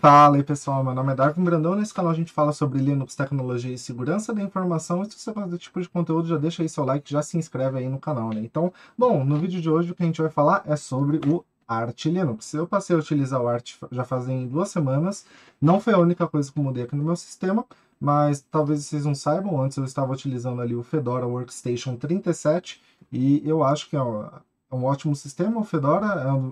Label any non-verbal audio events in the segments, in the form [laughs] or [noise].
Fala aí pessoal, meu nome é Darwin Brandão. Nesse canal a gente fala sobre Linux, tecnologia e segurança da informação. E se você gosta desse tipo de conteúdo, já deixa aí seu like, já se inscreve aí no canal, né? Então, bom, no vídeo de hoje o que a gente vai falar é sobre o Arch Linux. Eu passei a utilizar o Arch já fazem duas semanas. Não foi a única coisa que mudei aqui no meu sistema, mas talvez vocês não saibam, antes eu estava utilizando ali o Fedora Workstation 37 e eu acho que é um ótimo sistema. O Fedora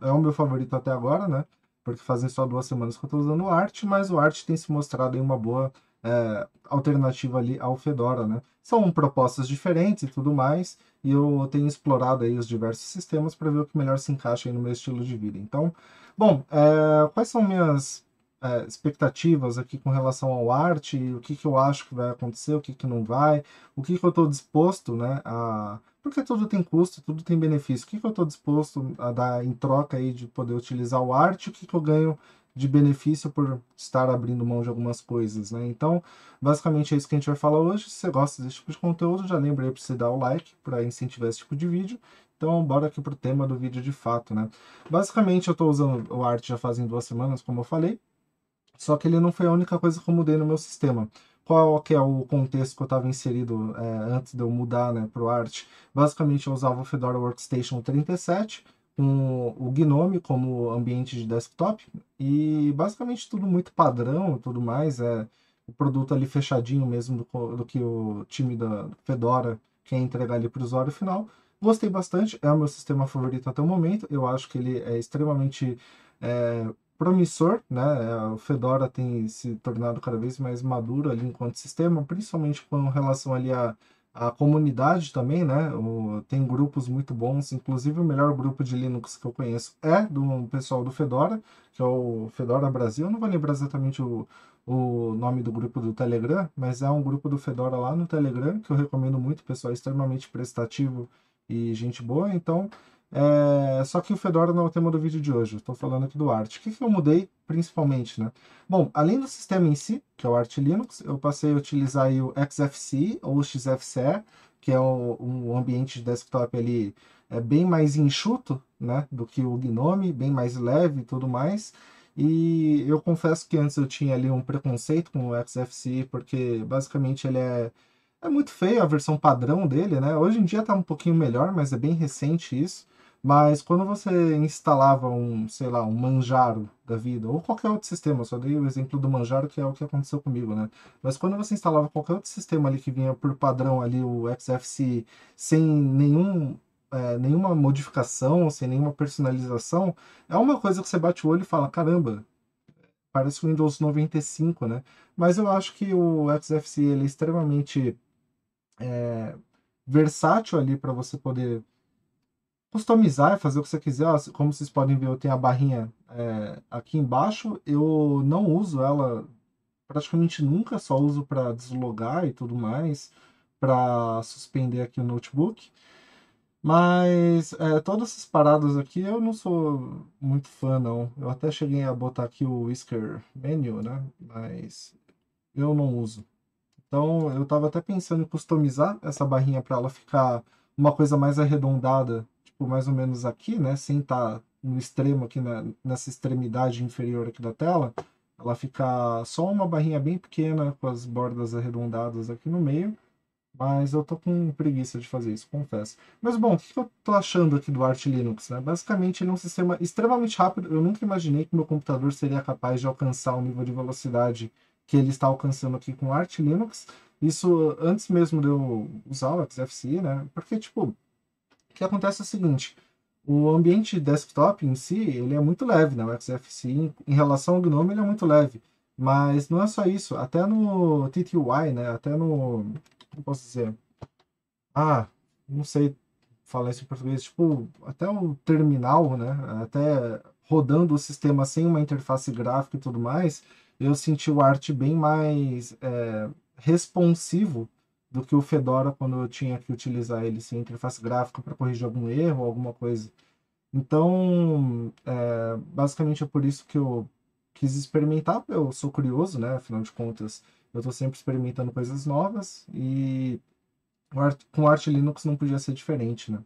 é, é o meu favorito até agora, né? Porque fazem só duas semanas que eu estou usando o Art, mas o Art tem se mostrado uma boa é, alternativa ali ao Fedora, né? São propostas diferentes e tudo mais, e eu tenho explorado aí os diversos sistemas para ver o que melhor se encaixa no meu estilo de vida. Então, bom, é, quais são minhas é, expectativas aqui com relação ao arte, o que, que eu acho que vai acontecer, o que, que não vai, o que, que eu estou disposto né, a, porque tudo tem custo, tudo tem benefício. O que, que eu estou disposto a dar em troca aí de poder utilizar o arte? O que, que eu ganho de benefício por estar abrindo mão de algumas coisas, né? Então, basicamente é isso que a gente vai falar hoje. Se você gosta desse tipo de conteúdo, já lembrei para você dar o like para incentivar esse tipo de vídeo. Então, bora aqui para o tema do vídeo de fato, né? Basicamente, eu estou usando o arte já fazem duas semanas, como eu falei. Só que ele não foi a única coisa que eu mudei no meu sistema qual que é o contexto que eu estava inserido é, antes de eu mudar né, para o Art. Basicamente, eu usava o Fedora Workstation 37 com o Gnome como ambiente de desktop e basicamente tudo muito padrão tudo mais. É o produto ali fechadinho mesmo do, do que o time da Fedora quer entregar ali para o usuário final. Gostei bastante, é o meu sistema favorito até o momento. Eu acho que ele é extremamente é, promissor, né? É, o Fedora tem se tornado cada vez mais maduro ali enquanto sistema, principalmente com relação ali à, à comunidade também, né? O, tem grupos muito bons, inclusive o melhor grupo de Linux que eu conheço é do pessoal do Fedora, que é o Fedora Brasil. Eu não vou lembrar exatamente o, o nome do grupo do Telegram, mas é um grupo do Fedora lá no Telegram que eu recomendo muito, pessoal extremamente prestativo e gente boa, então é, só que o Fedora não é o tema do vídeo de hoje, estou falando aqui do Arch. O que, que eu mudei principalmente, né? Bom, além do sistema em si, que é o Arch Linux, eu passei a utilizar o XFCE ou XFCE, que é o, um ambiente de desktop ali é bem mais enxuto, né, do que o Gnome, bem mais leve e tudo mais. E eu confesso que antes eu tinha ali um preconceito com o XFCE, porque basicamente ele é é muito feio a versão padrão dele, né? Hoje em dia está um pouquinho melhor, mas é bem recente isso. Mas quando você instalava um, sei lá, um Manjaro da vida, ou qualquer outro sistema, só dei o exemplo do Manjaro, que é o que aconteceu comigo, né? Mas quando você instalava qualquer outro sistema ali que vinha por padrão ali, o XFCE, sem nenhum, é, nenhuma modificação, sem nenhuma personalização, é uma coisa que você bate o olho e fala, caramba, parece o Windows 95, né? Mas eu acho que o XFCE ele é extremamente é, versátil ali para você poder customizar e fazer o que você quiser. Como vocês podem ver, eu tenho a barrinha é, aqui embaixo. Eu não uso ela praticamente nunca, só uso para deslogar e tudo mais, para suspender aqui o notebook. Mas é, todas essas paradas aqui eu não sou muito fã, não. Eu até cheguei a botar aqui o Whisker Menu, né? Mas eu não uso. Então eu estava até pensando em customizar essa barrinha para ela ficar uma coisa mais arredondada tipo, mais ou menos aqui, né? Sem estar tá no extremo aqui, na, nessa extremidade inferior aqui da tela, ela fica só uma barrinha bem pequena com as bordas arredondadas aqui no meio. Mas eu tô com preguiça de fazer isso, confesso. Mas bom, o que eu tô achando aqui do Arch Linux? Né? Basicamente, ele é um sistema extremamente rápido. Eu nunca imaginei que meu computador seria capaz de alcançar o nível de velocidade que ele está alcançando aqui com o Arch Linux. Isso antes mesmo de eu usar o XFCE, né? Porque, tipo, o que acontece é o seguinte, o ambiente desktop em si, ele é muito leve, né? O XFCE, em relação ao GNOME, ele é muito leve. Mas não é só isso, até no TTY, né? Até no... como posso dizer? Ah, não sei falar isso em português. Tipo, até o terminal, né? Até rodando o sistema sem uma interface gráfica e tudo mais, eu senti o art bem mais é, responsivo do que o Fedora quando eu tinha que utilizar ele sem interface gráfica para corrigir algum erro, alguma coisa. Então, é, basicamente é por isso que eu quis experimentar. Eu sou curioso, né? Afinal de contas, eu estou sempre experimentando coisas novas e com Arch Linux não podia ser diferente, né?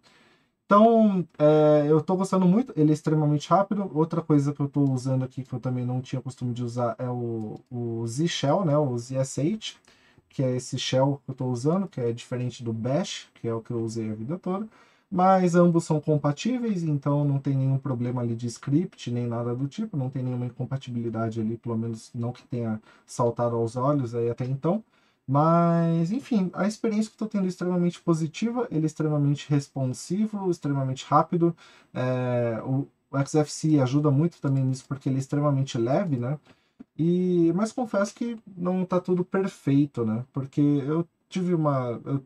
Então, é, eu estou gostando muito, ele é extremamente rápido. Outra coisa que eu estou usando aqui, que eu também não tinha costume de usar, é o, o Z-Shell, né, o ZSH, que é esse shell que eu estou usando, que é diferente do Bash, que é o que eu usei a vida toda. Mas ambos são compatíveis, então não tem nenhum problema ali de script, nem nada do tipo, não tem nenhuma incompatibilidade ali, pelo menos não que tenha saltado aos olhos aí até então. Mas, enfim, a experiência que estou tendo é extremamente positiva, ele é extremamente responsivo, extremamente rápido. É, o, o XFC ajuda muito também nisso, porque ele é extremamente leve, né? E, mas confesso que não está tudo perfeito, né? Porque eu tive uma. Eu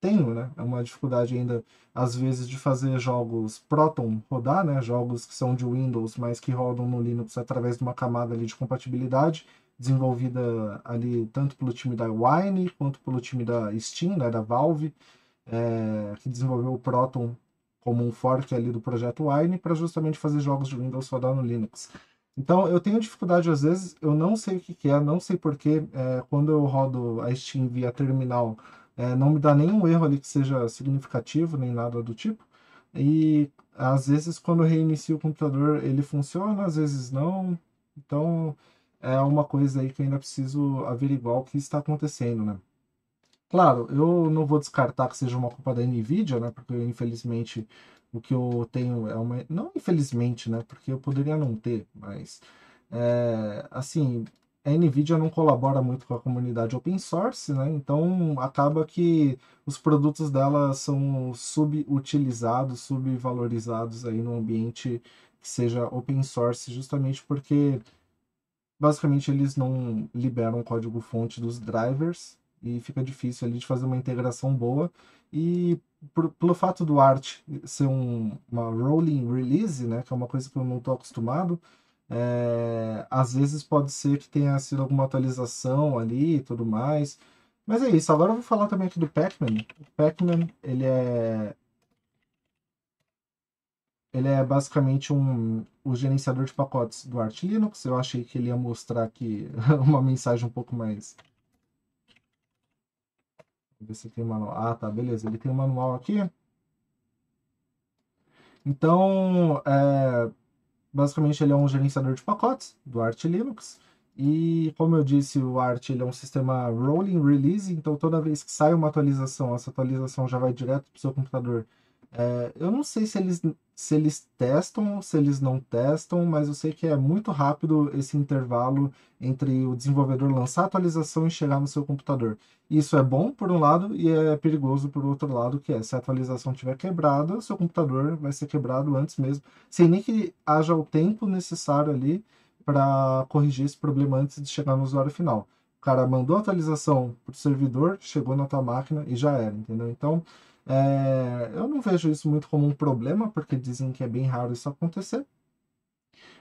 tenho, né? Uma dificuldade ainda, às vezes, de fazer jogos Proton rodar, né? Jogos que são de Windows, mas que rodam no Linux através de uma camada ali de compatibilidade desenvolvida ali tanto pelo time da Wine quanto pelo time da Steam, né, da Valve, é, que desenvolveu o Proton como um fork ali do projeto Wine para justamente fazer jogos de Windows rodar no Linux. Então eu tenho dificuldade às vezes, eu não sei o que, que é, não sei porquê, é, quando eu rodo a Steam via terminal, é, não me dá nenhum erro ali que seja significativo, nem nada do tipo. E às vezes quando reinicio o computador ele funciona, às vezes não. Então é uma coisa aí que ainda preciso averiguar o que está acontecendo, né? Claro, eu não vou descartar que seja uma culpa da Nvidia, né? Porque infelizmente o que eu tenho é uma. Não infelizmente, né? Porque eu poderia não ter, mas. É, assim, a Nvidia não colabora muito com a comunidade open source, né? Então acaba que os produtos dela são subutilizados, subvalorizados aí no ambiente que seja open source, justamente porque basicamente eles não liberam o código-fonte dos drivers e fica difícil ali de fazer uma integração boa. E por, pelo fato do Art ser um, uma rolling release, né, que é uma coisa que eu não estou acostumado, é, às vezes pode ser que tenha sido alguma atualização ali e tudo mais. Mas é isso. Agora eu vou falar também aqui do Pacman. O Pacman, ele é ele é basicamente um, o gerenciador de pacotes do Arch Linux. Eu achei que ele ia mostrar aqui [laughs] uma mensagem um pouco mais. Vou ver se tem manual. Ah, tá, beleza. Ele tem um manual aqui. Então, é, basicamente, ele é um gerenciador de pacotes do Arch Linux. E, como eu disse, o Arch ele é um sistema rolling release, então toda vez que sai uma atualização, essa atualização já vai direto para o seu computador é, eu não sei se eles, se eles testam se eles não testam, mas eu sei que é muito rápido esse intervalo entre o desenvolvedor lançar a atualização e chegar no seu computador. Isso é bom por um lado e é perigoso por outro lado, que é se a atualização estiver quebrada, seu computador vai ser quebrado antes mesmo, sem nem que haja o tempo necessário ali para corrigir esse problema antes de chegar no usuário final. O cara mandou a atualização para o servidor, chegou na tua máquina e já era, entendeu? Então, é, eu não vejo isso muito como um problema, porque dizem que é bem raro isso acontecer.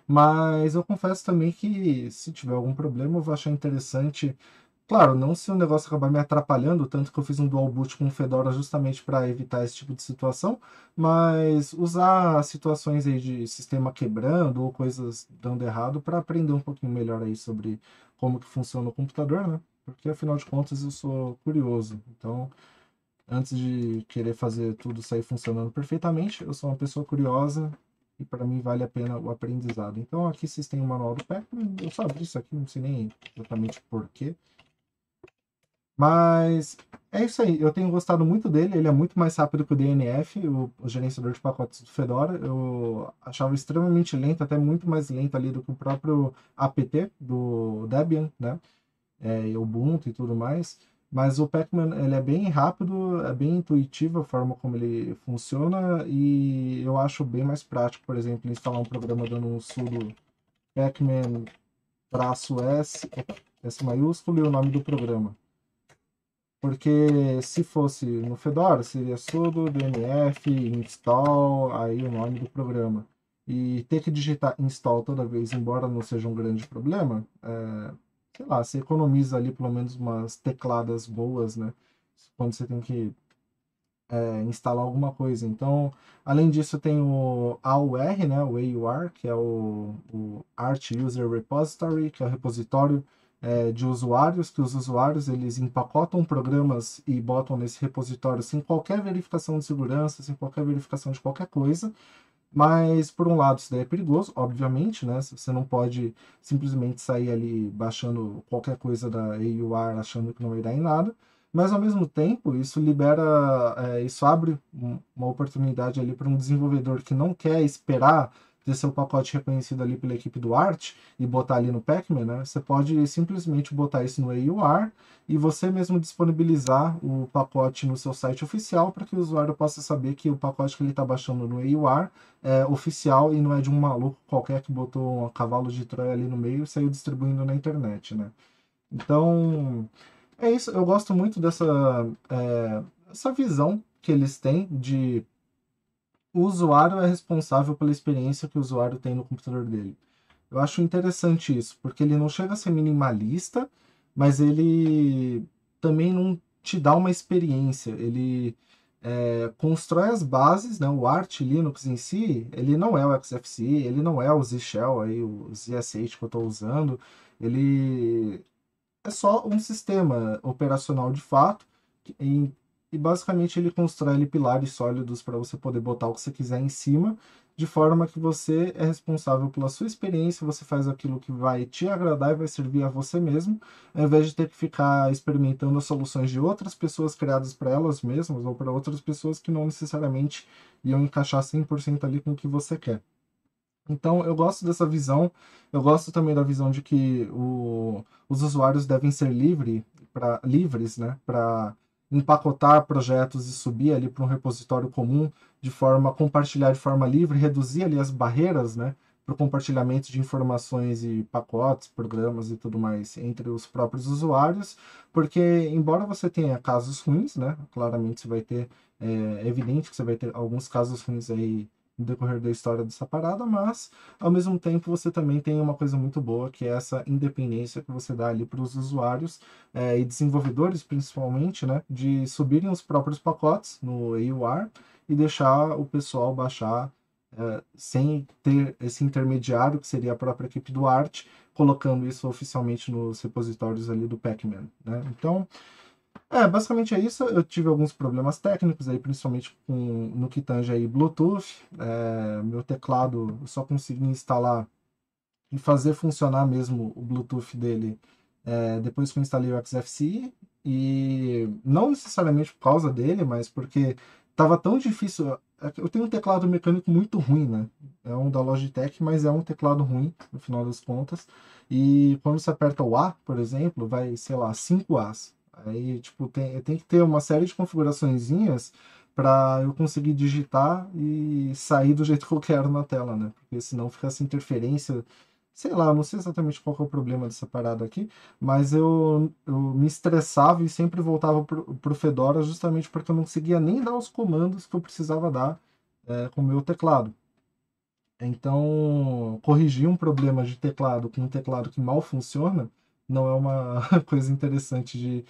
Mas eu confesso também que se tiver algum problema, eu vou achar interessante. Claro, não se o negócio acabar me atrapalhando, tanto que eu fiz um dual boot com o Fedora justamente para evitar esse tipo de situação, mas usar situações aí de sistema quebrando ou coisas dando errado para aprender um pouquinho melhor aí sobre como que funciona o computador, né? Porque afinal de contas eu sou curioso. Então, antes de querer fazer tudo sair funcionando perfeitamente, eu sou uma pessoa curiosa e para mim vale a pena o aprendizado. Então aqui vocês têm o manual do PEC, eu só abri isso aqui, não sei nem exatamente porquê. Mas é isso aí, eu tenho gostado muito dele, ele é muito mais rápido que o DNF, o, o gerenciador de pacotes do Fedora. Eu achava extremamente lento, até muito mais lento ali do que o próprio apt do Debian, né? É, Ubuntu e tudo mais. Mas o Pac-Man ele é bem rápido, é bem intuitivo a forma como ele funciona e eu acho bem mais prático, por exemplo, instalar um programa dando um sudo Pac-Man S, S maiúsculo e o nome do programa. Porque se fosse no Fedora, seria sudo dnf install, aí o nome do programa. E ter que digitar install toda vez, embora não seja um grande problema, é, sei lá, você economiza ali pelo menos umas tecladas boas, né? Quando você tem que é, instalar alguma coisa. Então, além disso, tem o AUR, né? O AUR, que é o, o Art User Repository, que é o repositório é, de usuários, que os usuários eles empacotam programas e botam nesse repositório sem qualquer verificação de segurança, sem qualquer verificação de qualquer coisa. Mas, por um lado, isso daí é perigoso, obviamente, né? Você não pode simplesmente sair ali baixando qualquer coisa da AUR achando que não vai dar em nada. Mas, ao mesmo tempo, isso libera, é, isso abre uma oportunidade ali para um desenvolvedor que não quer esperar ter seu pacote reconhecido ali pela equipe do Art e botar ali no Pacman, né? Você pode simplesmente botar isso no AUR e você mesmo disponibilizar o pacote no seu site oficial para que o usuário possa saber que o pacote que ele está baixando no AUR é oficial e não é de um maluco qualquer que botou um cavalo de Troia ali no meio e saiu distribuindo na internet, né? Então, é isso. Eu gosto muito dessa é, essa visão que eles têm de o usuário é responsável pela experiência que o usuário tem no computador dele. Eu acho interessante isso, porque ele não chega a ser minimalista, mas ele também não te dá uma experiência. Ele é, constrói as bases, né? o Arch Linux em si, ele não é o XFCE, ele não é o Z Shell, aí, o ZSH que eu estou usando, ele é só um sistema operacional de fato, em e basicamente ele constrói pilares sólidos para você poder botar o que você quiser em cima, de forma que você é responsável pela sua experiência, você faz aquilo que vai te agradar e vai servir a você mesmo, ao invés de ter que ficar experimentando as soluções de outras pessoas criadas para elas mesmas ou para outras pessoas que não necessariamente iam encaixar 100% ali com o que você quer. Então eu gosto dessa visão, eu gosto também da visão de que o, os usuários devem ser livre pra, livres né, para empacotar projetos e subir ali para um repositório comum de forma compartilhar de forma livre, reduzir ali as barreiras, né, para o compartilhamento de informações e pacotes, programas e tudo mais entre os próprios usuários, porque embora você tenha casos ruins, né, claramente você vai ter, é, é evidente que você vai ter alguns casos ruins aí no decorrer da história dessa parada, mas ao mesmo tempo você também tem uma coisa muito boa que é essa independência que você dá ali para os usuários é, e desenvolvedores principalmente, né, de subirem os próprios pacotes no AUR e deixar o pessoal baixar é, sem ter esse intermediário que seria a própria equipe do Art, colocando isso oficialmente nos repositórios ali do Pacman, né? Então é, basicamente é isso. Eu tive alguns problemas técnicos aí, principalmente com, no que tange aí Bluetooth. É, meu teclado, eu só consegui instalar e fazer funcionar mesmo o Bluetooth dele é, depois que eu instalei o XFCE. E não necessariamente por causa dele, mas porque tava tão difícil. É eu tenho um teclado mecânico muito ruim, né? É um da Logitech, mas é um teclado ruim, no final das contas. E quando você aperta o A, por exemplo, vai, sei lá, 5 As. Aí, tipo, tem, tem que ter uma série de configuraçõezinhas para eu conseguir digitar e sair do jeito que eu quero na tela, né? Porque senão fica essa interferência. Sei lá, não sei exatamente qual é o problema dessa parada aqui, mas eu, eu me estressava e sempre voltava pro, pro Fedora justamente porque eu não conseguia nem dar os comandos que eu precisava dar é, com o meu teclado. Então, corrigir um problema de teclado com um teclado que mal funciona não é uma [laughs] coisa interessante de,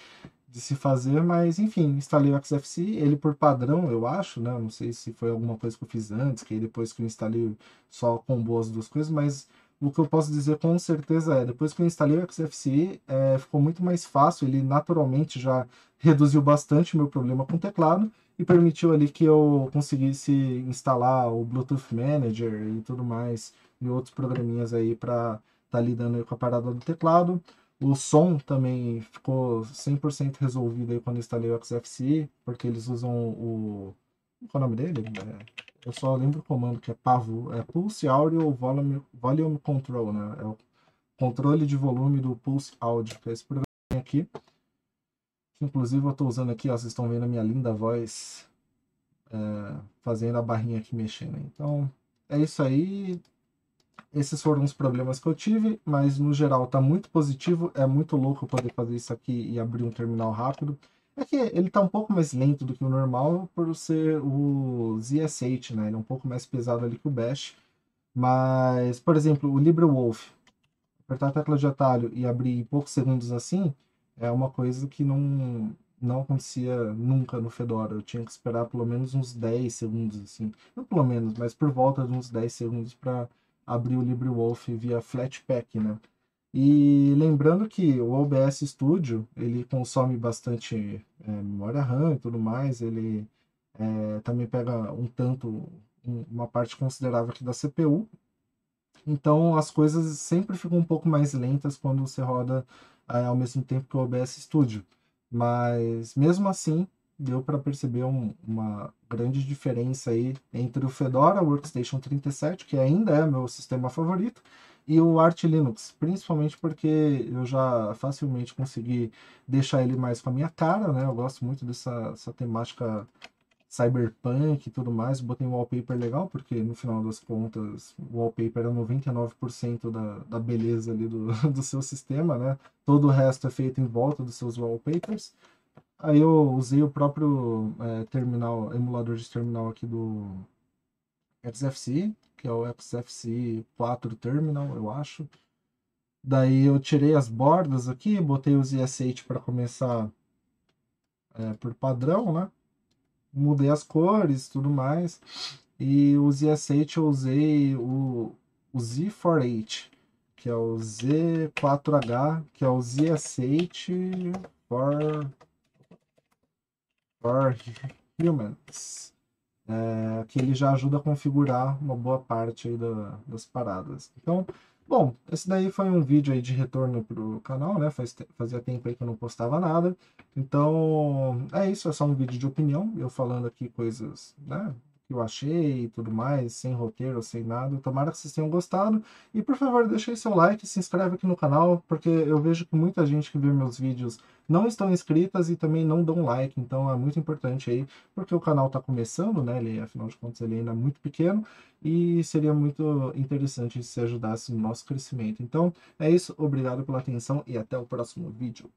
de se fazer, mas enfim, instalei o XFC, ele por padrão, eu acho, né? Não sei se foi alguma coisa que eu fiz antes, que aí depois que eu instalei só combou as duas coisas, mas o que eu posso dizer com certeza é, depois que eu instalei o XFCE, é, ficou muito mais fácil, ele naturalmente já reduziu bastante o meu problema com o teclado e permitiu ali que eu conseguisse instalar o Bluetooth Manager e tudo mais, e outros programinhas aí para estar tá lidando com a parada do teclado. O som também ficou 100% resolvido aí quando eu instalei o XFCE, porque eles usam o... Qual é o nome dele? É, eu só lembro o comando que é PAVO, é Pulse Audio Volume, Volume Control, né? É o controle de volume do Pulse Audio, que é esse programa aqui. Inclusive eu estou usando aqui, ó, vocês estão vendo a minha linda voz é, fazendo a barrinha aqui mexendo. Então, é isso aí. Esses foram os problemas que eu tive, mas no geral tá muito positivo. É muito louco poder fazer isso aqui e abrir um terminal rápido. É que ele tá um pouco mais lento do que o normal por ser o ZSH, né? Ele é um pouco mais pesado ali que o Bash. Mas, por exemplo, o LibreWolf, apertar a tecla de atalho e abrir em poucos segundos assim, é uma coisa que não, não acontecia nunca no Fedora. Eu tinha que esperar pelo menos uns 10 segundos, assim. Não pelo menos, mas por volta de uns 10 segundos para abrir o LibreWolf via Flatpak, né? E lembrando que o OBS Studio, ele consome bastante é, memória RAM e tudo mais, ele é, também pega um tanto, um, uma parte considerável aqui da CPU, então as coisas sempre ficam um pouco mais lentas quando você roda é, ao mesmo tempo que o OBS Studio. Mas mesmo assim, deu para perceber um, uma grande diferença aí entre o Fedora Workstation 37, que ainda é meu sistema favorito, e o Arch Linux, principalmente porque eu já facilmente consegui deixar ele mais com a minha cara, né? Eu gosto muito dessa, temática cyberpunk e tudo mais. Botei um wallpaper legal, porque no final das contas o wallpaper é 99% da, da beleza ali do, [laughs] do seu sistema, né? Todo o resto é feito em volta dos seus wallpapers. Aí eu usei o próprio é, terminal, emulador de terminal aqui do XFC, que é o XFC 4 Terminal, eu acho. Daí eu tirei as bordas aqui, botei os ES8 para começar é, por padrão, né? Mudei as cores tudo mais. E os ES8 eu usei o, o Z48, que é o Z4H, que é o ZS8 for for Humans, é, que ele já ajuda a configurar uma boa parte aí da, das paradas. Então, bom, esse daí foi um vídeo aí de retorno pro canal, né? Faz, fazia tempo aí que eu não postava nada. Então, é isso, é só um vídeo de opinião, eu falando aqui coisas, né? Que eu achei e tudo mais, sem roteiro, sem nada. Tomara que vocês tenham gostado. E por favor, deixe seu like, se inscreve aqui no canal, porque eu vejo que muita gente que vê meus vídeos não estão inscritas e também não dão like. Então é muito importante aí, porque o canal está começando, né? Ele, afinal de contas, ele ainda é muito pequeno e seria muito interessante se ajudasse no nosso crescimento. Então é isso, obrigado pela atenção e até o próximo vídeo.